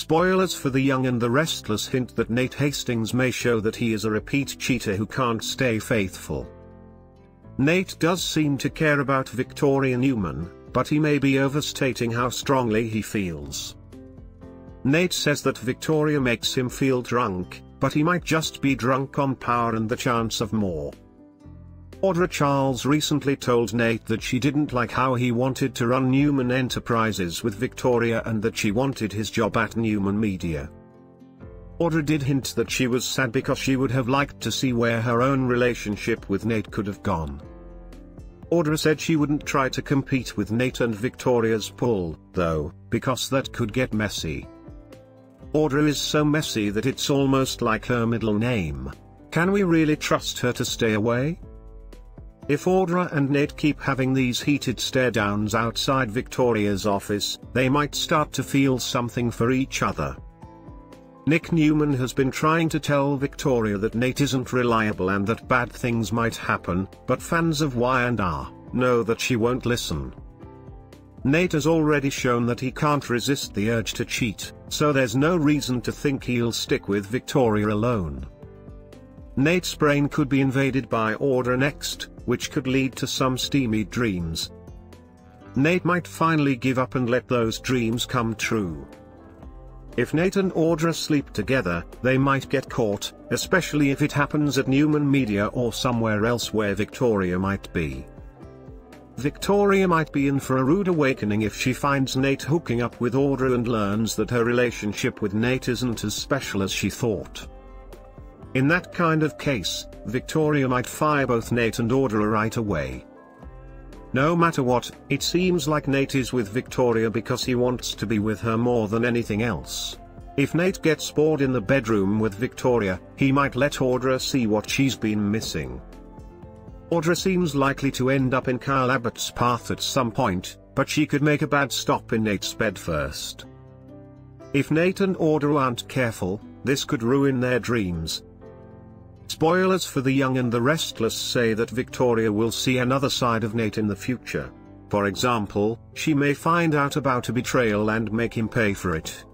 Spoilers for the young and the restless hint that Nate Hastings may show that he is a repeat cheater who can't stay faithful. Nate does seem to care about Victoria Newman, but he may be overstating how strongly he feels. Nate says that Victoria makes him feel drunk, but he might just be drunk on power and the chance of more. Audra Charles recently told Nate that she didn't like how he wanted to run Newman Enterprises with Victoria and that she wanted his job at Newman Media. Audra did hint that she was sad because she would have liked to see where her own relationship with Nate could have gone. Audra said she wouldn't try to compete with Nate and Victoria's pull, though, because that could get messy. Audra is so messy that it's almost like her middle name. Can we really trust her to stay away? If Audra and Nate keep having these heated stare-downs outside Victoria's office, they might start to feel something for each other. Nick Newman has been trying to tell Victoria that Nate isn't reliable and that bad things might happen, but fans of Y&R know that she won't listen. Nate has already shown that he can't resist the urge to cheat, so there's no reason to think he'll stick with Victoria alone. Nate's brain could be invaded by Audra next, which could lead to some steamy dreams. Nate might finally give up and let those dreams come true. If Nate and Audra sleep together, they might get caught, especially if it happens at Newman Media or somewhere else where Victoria might be. Victoria might be in for a rude awakening if she finds Nate hooking up with Audra and learns that her relationship with Nate isn't as special as she thought. In that kind of case, Victoria might fire both Nate and Audra right away. No matter what, it seems like Nate is with Victoria because he wants to be with her more than anything else. If Nate gets bored in the bedroom with Victoria, he might let Audra see what she's been missing. Audra seems likely to end up in Kyle Abbott's path at some point, but she could make a bad stop in Nate's bed first. If Nate and Audra aren't careful, this could ruin their dreams, Spoilers for the young and the restless say that Victoria will see another side of Nate in the future. For example, she may find out about a betrayal and make him pay for it.